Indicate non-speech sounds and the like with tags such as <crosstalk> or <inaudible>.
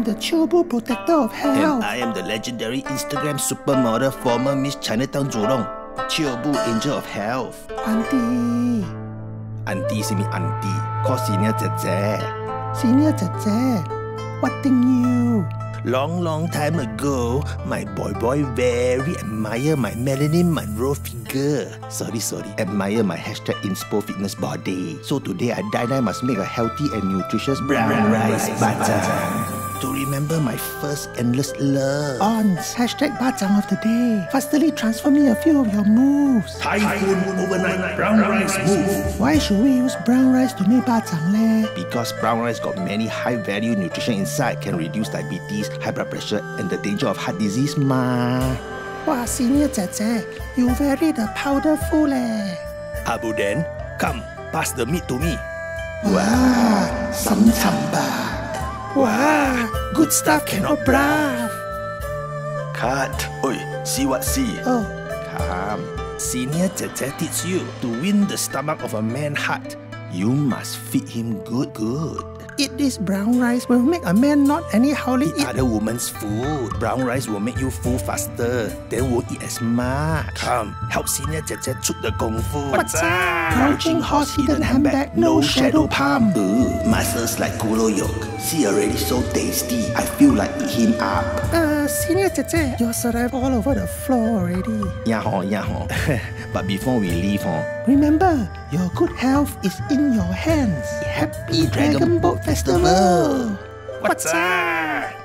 am the Chobu Protector of And Health. I am the legendary Instagram supermodel, former Miss Chinatown Jurong, Chiobu Angel of Health. Auntie, Auntie 是咪 auntie，call senior 姐姐。 senior 姐姐，what thing you? Long, long time ago, my boy boy very admire my Marilyn Monroe figure. Sorry, sorry. Admire my hashtag inspo fitness body. So today I die I must make a healthy and nutritious brown rice butter. To remember my first endless love. Ons, hashtag Bajang of the day. Fastly transfer me a few of your moves. Typhoon overnight brown rice move. Why should we use brown rice to make Bajang leh? Because brown rice got many high value nutrition inside can reduce diabetes, high blood pressure, and the danger of heart disease ma. Wow, senior 姐姐，you very the powderful leh. Abu then, come, pass the meat to me. Wow, some chamba. Wow, good stuff cannot bruh. Cut. Oi, see what see. Oh, Come. Senior Tete teach you to win the stomach of a man heart. You must feed him good, good. Eat this brown rice will make a man not anyhow Eat eat. other woman's food. Brown rice will make you full faster. Then won't eat as much. Come, help Senior Tete shoot the kung fu. What's up? Crouching horse, hidden handbag, no shadow palm. Ooh, muscles like kulo yolk. See already so tasty. I feel like eat him up. Uh, senior 姐姐，your saliva all over the floor already. Yeah, ho, yeah, ho. <laughs> but before we leave, ho, Remember, your good health is in your hands. Happy Dragon Boat Festival! What's up?